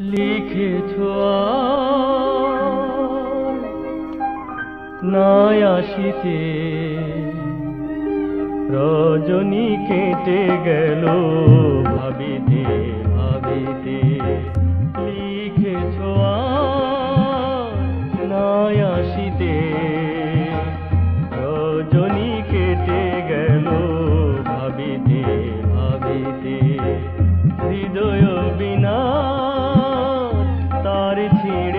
লিখেছ। নাই আসিতে রজনী কেটে গেল ভাবিতে ভাবিতে। করেছি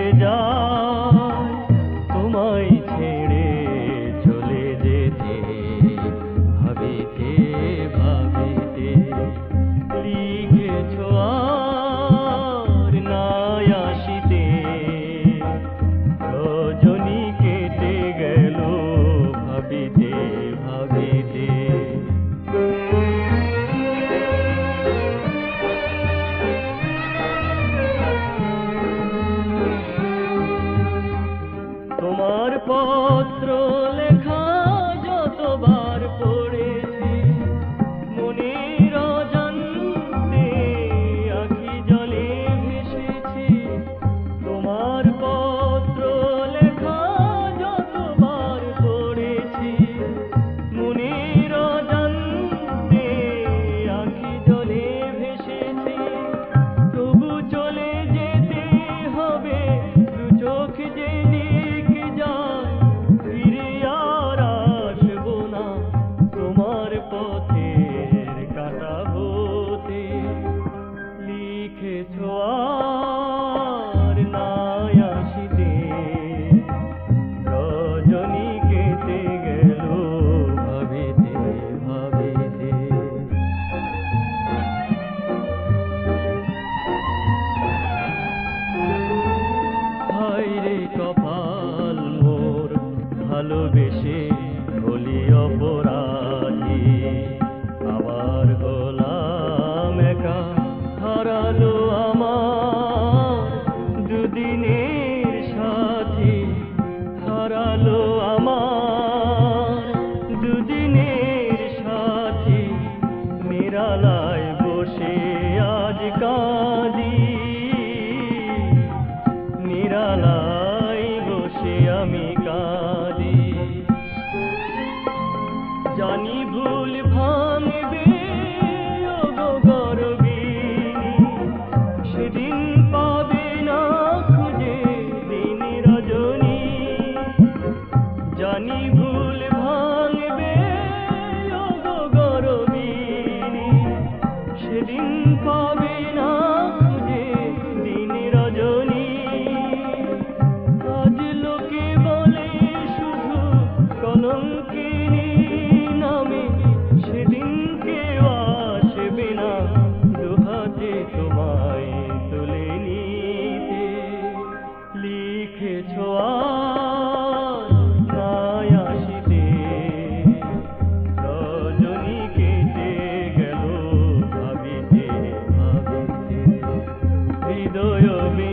போல It's toi ದಿನೇ din pa ve হৃদয়